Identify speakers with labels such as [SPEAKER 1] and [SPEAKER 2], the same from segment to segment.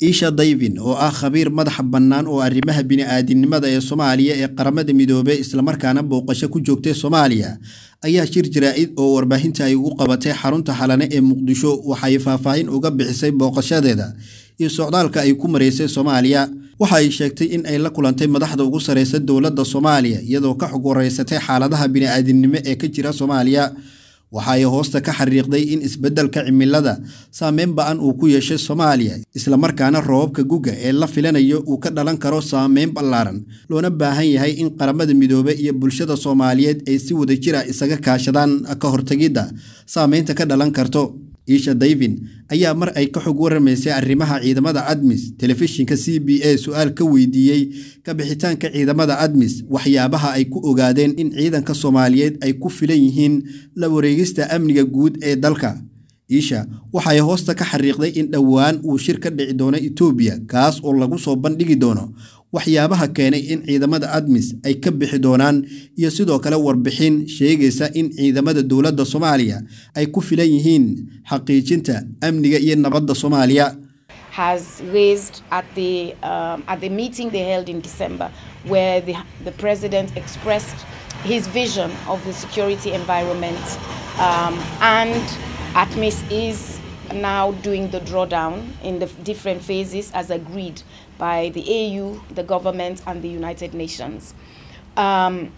[SPEAKER 1] Isha Dayvin oo ah khabiir madaxa bannaan oo arrimaha bini'aadantinimada ee Soomaaliya ee qaramada midoobay islamarkaana booqasho ku joogtay Soomaaliya ayaa shir jaraa'id oo warbaahinta ay ugu qabatay xarunta Xalane ee Muqdisho. Waxay faahfaahin uga bixisay booqashadeeda iyo socdaalka ay ku mareysay Soomaaliya. Waxa ay sheegtay in ay la kulantay madaxda ugu sareysa dowladda Soomaaliya iyadoo ka xog wareysatay xaaladaha bini'aadantinimo ee ka jira Soomaaliya waxa ay hoosta ka xariiqday in isbeddelka cimilada saameyn ba'an uu ku yeeshay Soomaaliya islamarkaana roobabka guga ee la filanayo uu ka dhalan karo saameyn ballaaran. Loona baahan yahay in qaramada midoobay iyo bulshada Soomaaliyeed ay si wadajir ah isaga kaashadaan ka hortagidda saameynta ka dhalan karto Isha Dayvin ayaa mar ay ka xog waramaysay arrimaha ciidamada ADMIS. Telefishinka CBA su'aal ka weydiiyey ka bixitaanka ciidamada ADMIS waxyaabaha ay ku ogaadeen in ciidanka Soomaaliyeed ay ku filan yihiin la wareegista amniga guud ee dalka. Isha waxay hoosta ka xariiqday in dhowaan uu shir ka dhici doono Itoobiya kaas oo lagu soo bandhigi doono waxyaabaha keenay in ciidamada ADMIS ay ka bixi doonaan iyo sidoo kale warbixin sheegaysa in ciidamada dowladda Soomaaliya ay ku filan yihiin xaqiijinta amniga iyo nabadda Soomaaliya.
[SPEAKER 2] Has raised at the um, at the meeting they held in December, where the the president expressed his vision of the security environment, um, and ATMIS is now doing the drawdown in the different phases as agreed by the AU, the government, and the United Nations. Um,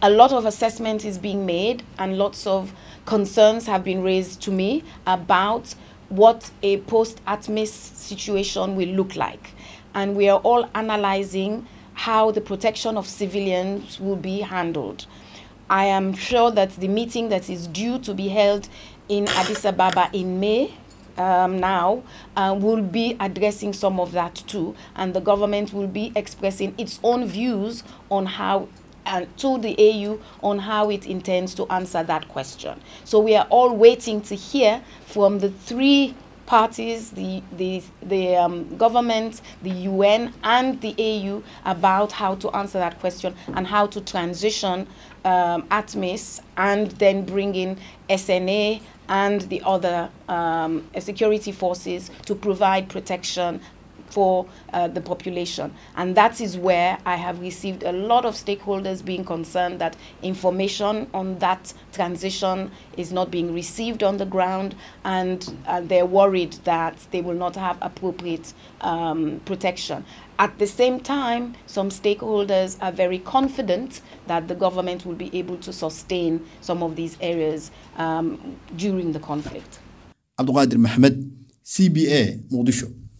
[SPEAKER 2] a lot of assessment is being made, and lots of concerns have been raised to me about what a post ATMIS situation will look like. And we are all analyzing how the protection of civilians will be handled. I am sure that the meeting that is due to be held in Addis Ababa in May um, now uh, will be addressing some of that too, and the government will be expressing its own views on how and to the AU on how it intends to answer that question. So we are all waiting to hear from the three parties, the the the um, government, the UN, and the AU about how to answer that question and how to transition um, ATMIS and then bring in SNA and the other um, security forces to provide protection for uh, the population. And that is where I have received a lot of stakeholders being concerned that information on that transition is not being received on the ground and uh, they're worried that they will not have appropriate um, protection. At the same time, some stakeholders are very confident that the government will be able to sustain some of these areas um, during the conflict.
[SPEAKER 1] Abdulqadir Mahmed, CBA, Mogadishu.